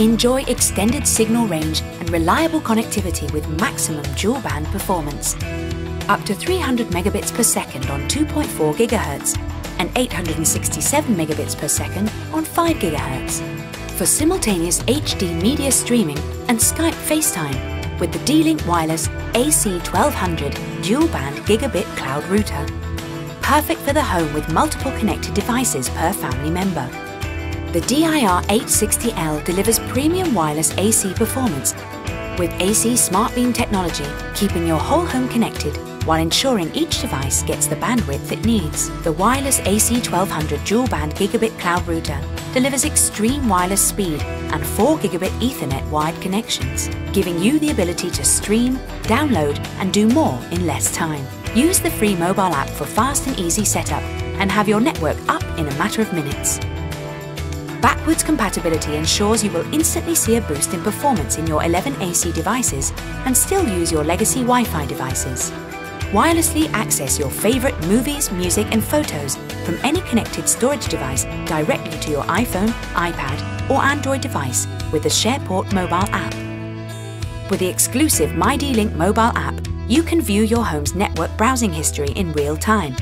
Enjoy extended signal range and reliable connectivity with maximum dual band performance. Up to 300 megabits per second on 2.4 GHz and 867 megabits per second on 5 GHz. For simultaneous HD media streaming and Skype FaceTime with the D-Link Wireless AC1200 dual band gigabit cloud router. Perfect for the home with multiple connected devices per family member. The DIR860L delivers premium wireless AC performance with AC SmartBeam technology, keeping your whole home connected while ensuring each device gets the bandwidth it needs. The wireless AC1200 dual band gigabit cloud router delivers extreme wireless speed and 4 gigabit Ethernet wired connections, giving you the ability to stream, download and do more in less time. Use the free mobile app for fast and easy setup and have your network up in a matter of minutes. Backwards compatibility ensures you will instantly see a boost in performance in your 11AC devices and still use your legacy Wi-Fi devices. Wirelessly access your favourite movies, music and photos from any connected storage device directly to your iPhone, iPad or Android device with the SharePort mobile app. With the exclusive mydlink mobile app, you can view your home's network browsing history in real time,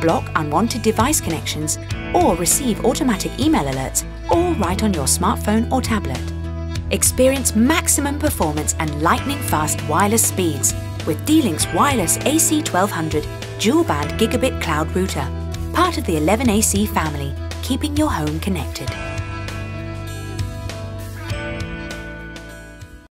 block unwanted device connections or receive automatic email alerts all right on your smartphone or tablet. Experience maximum performance and lightning-fast wireless speeds with D-Link's wireless AC1200 dual-band gigabit cloud router, part of the 11AC family, keeping your home connected.